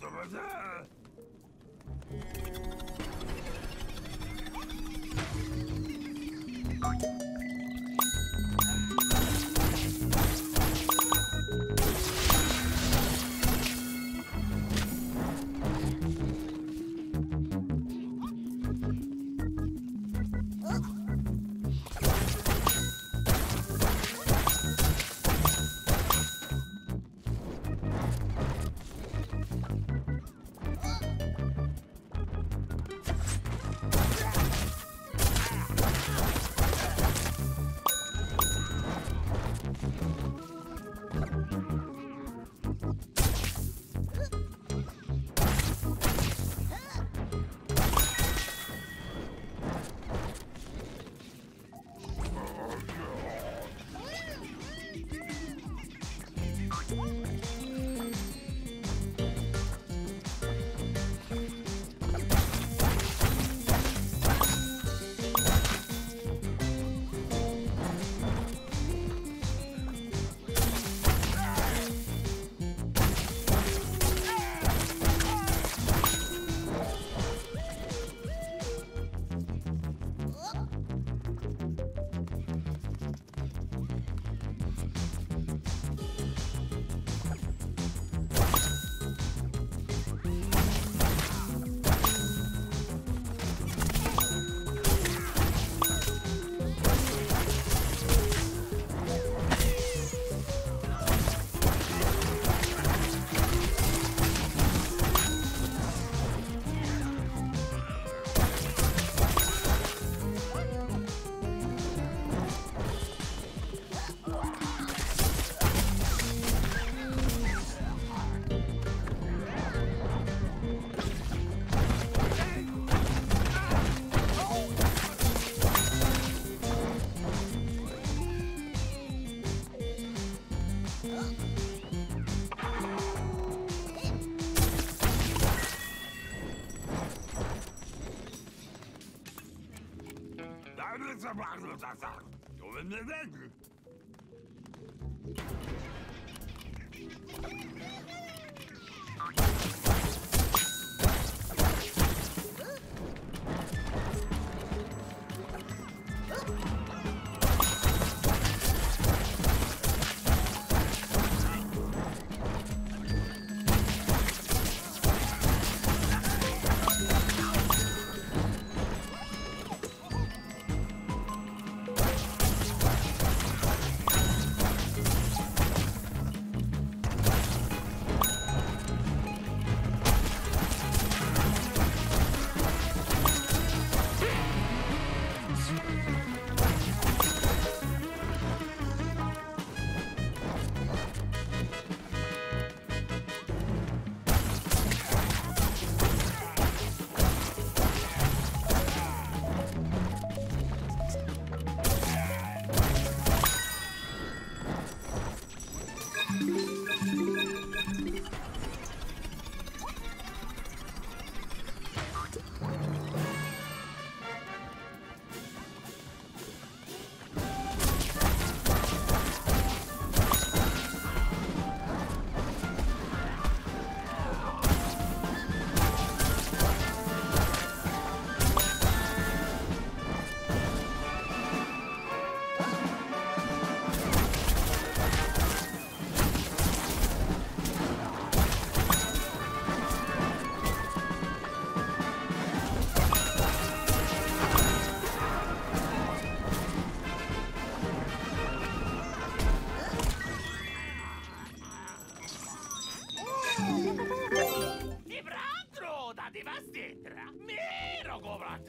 どもだ the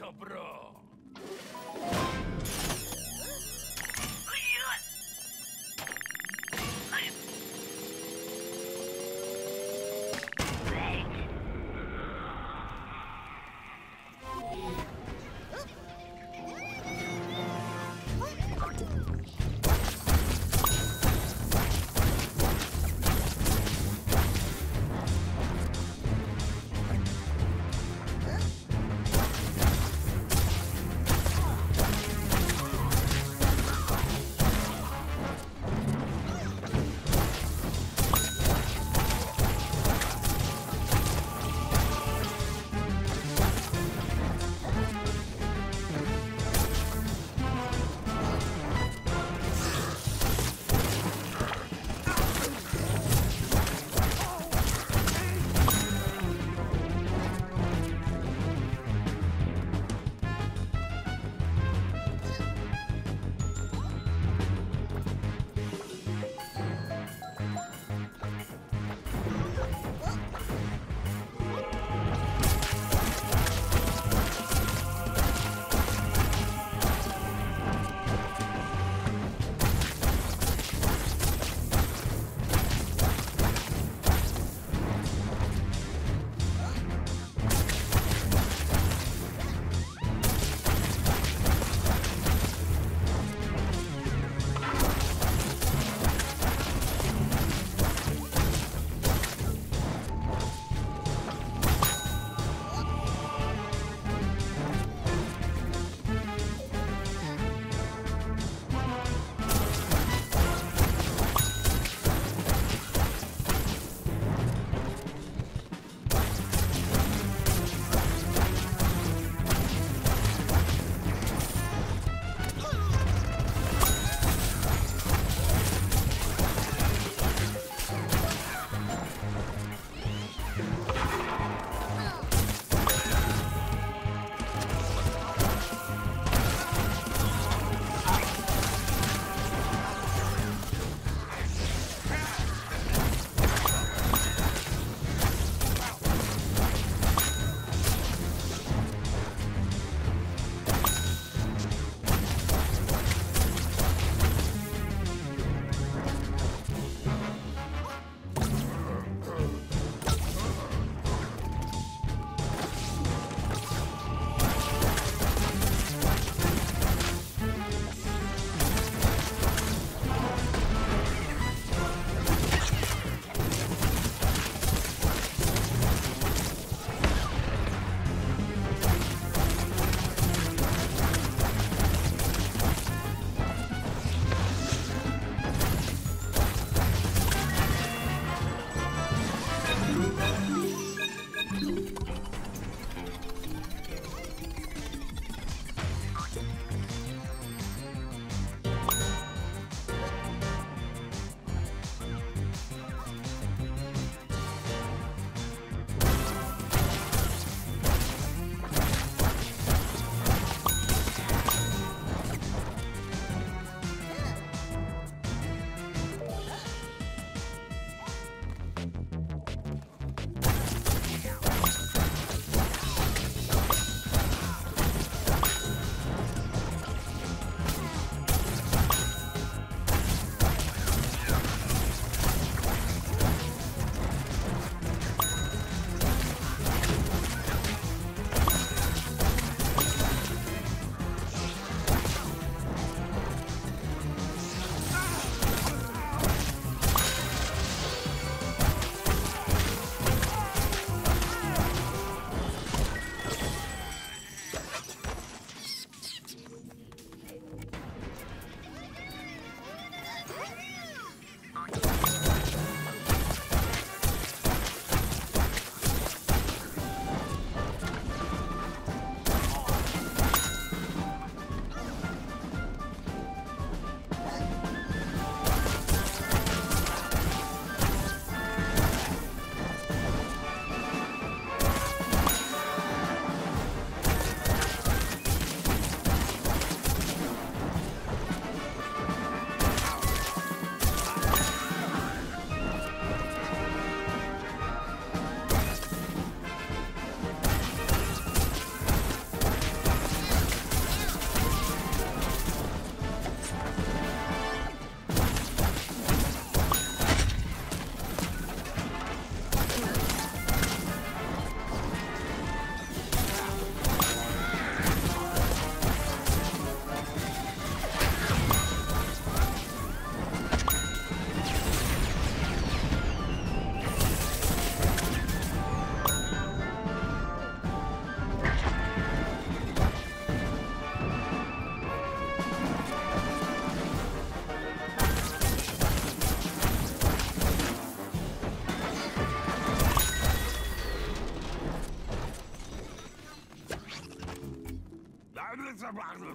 добро!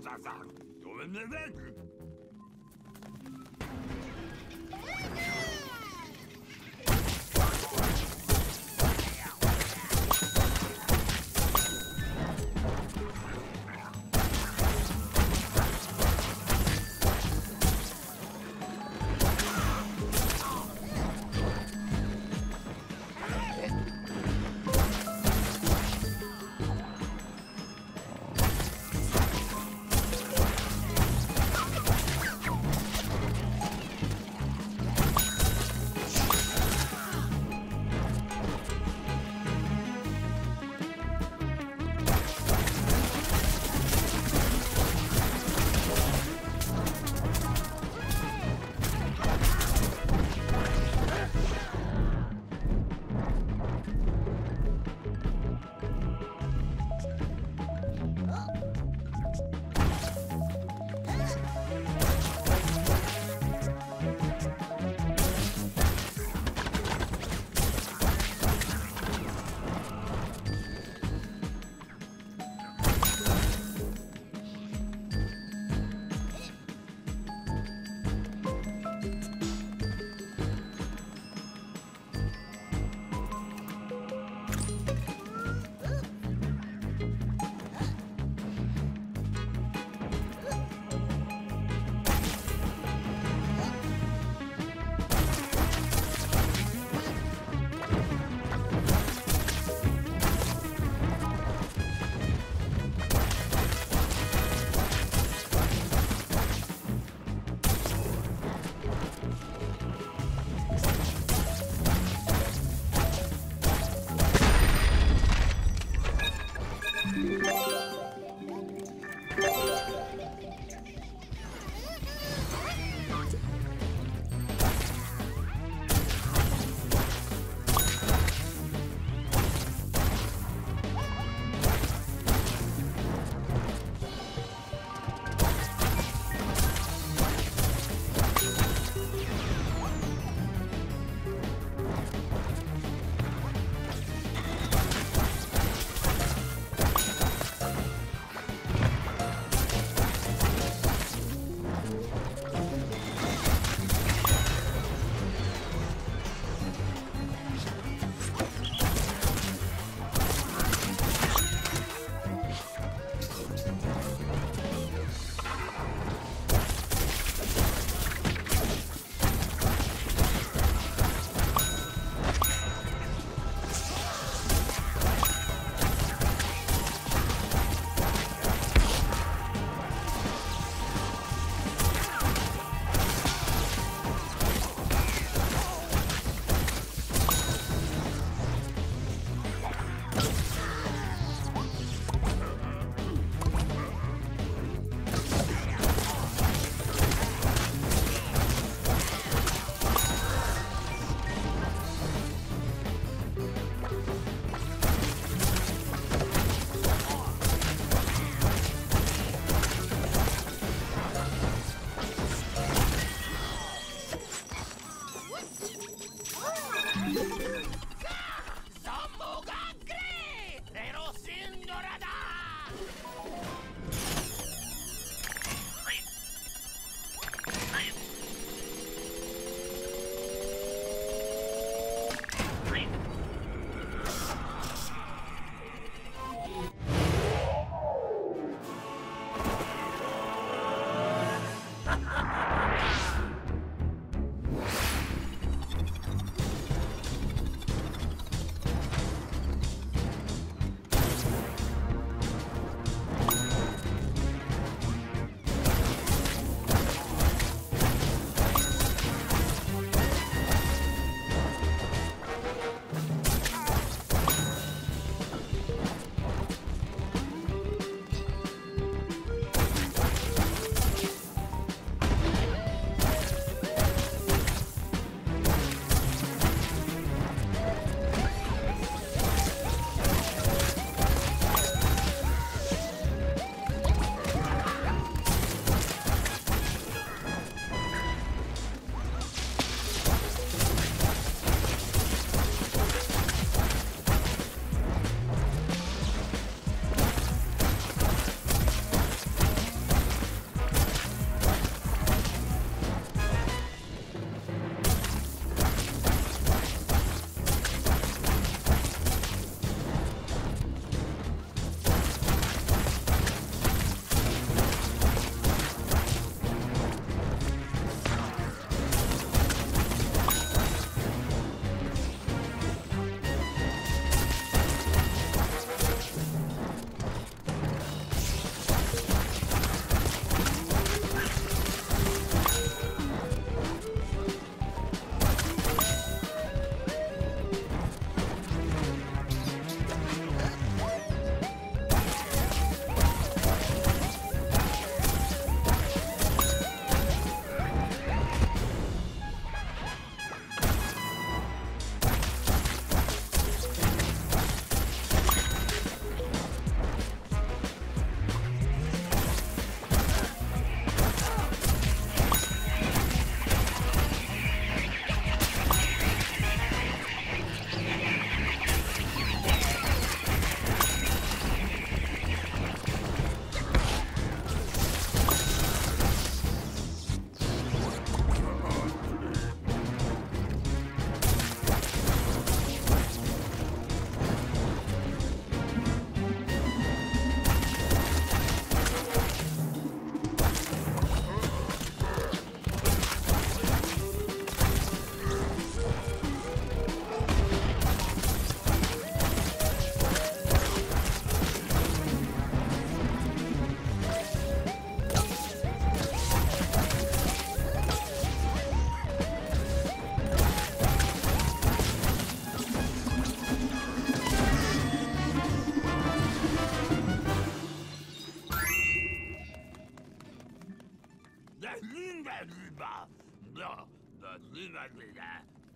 ザザザザザザザ